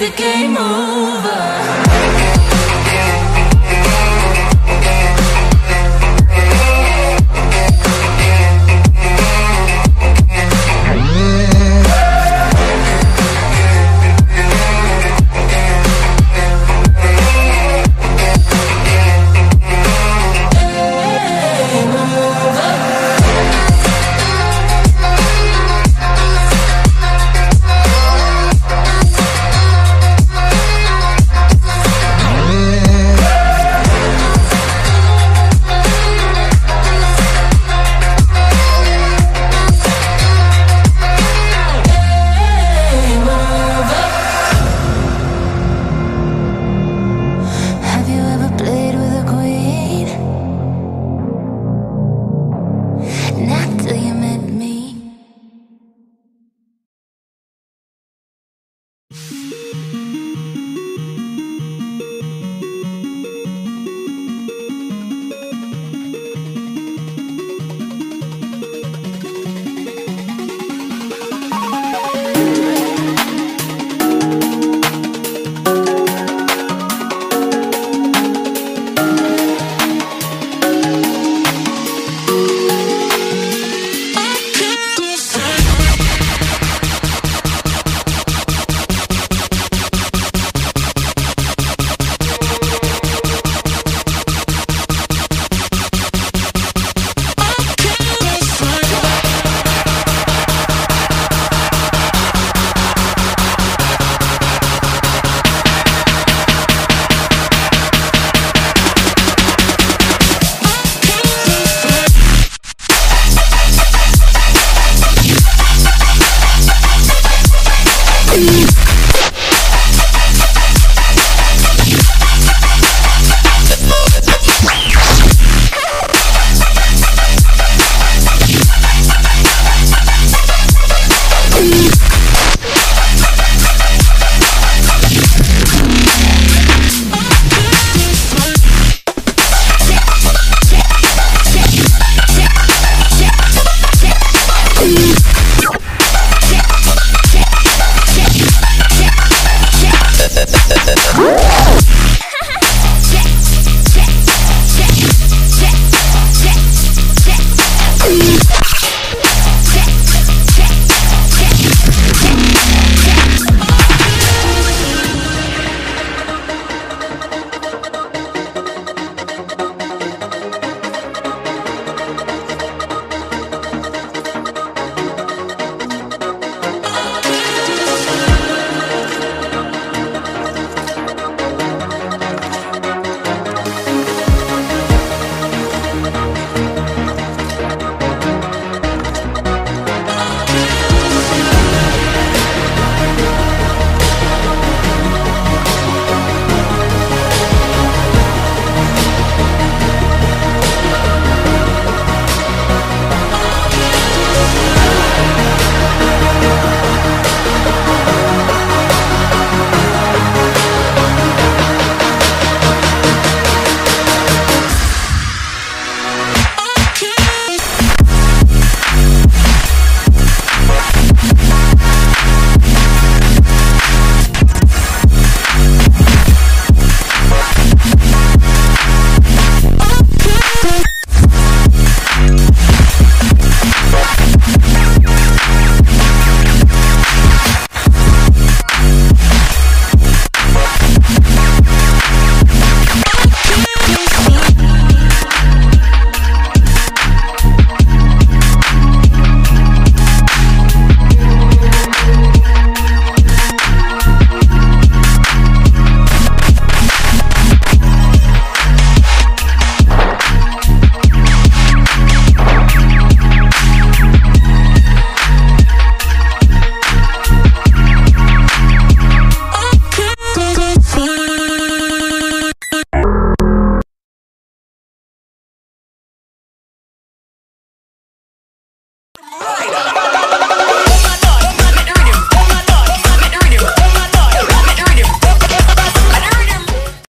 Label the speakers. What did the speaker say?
Speaker 1: the game over.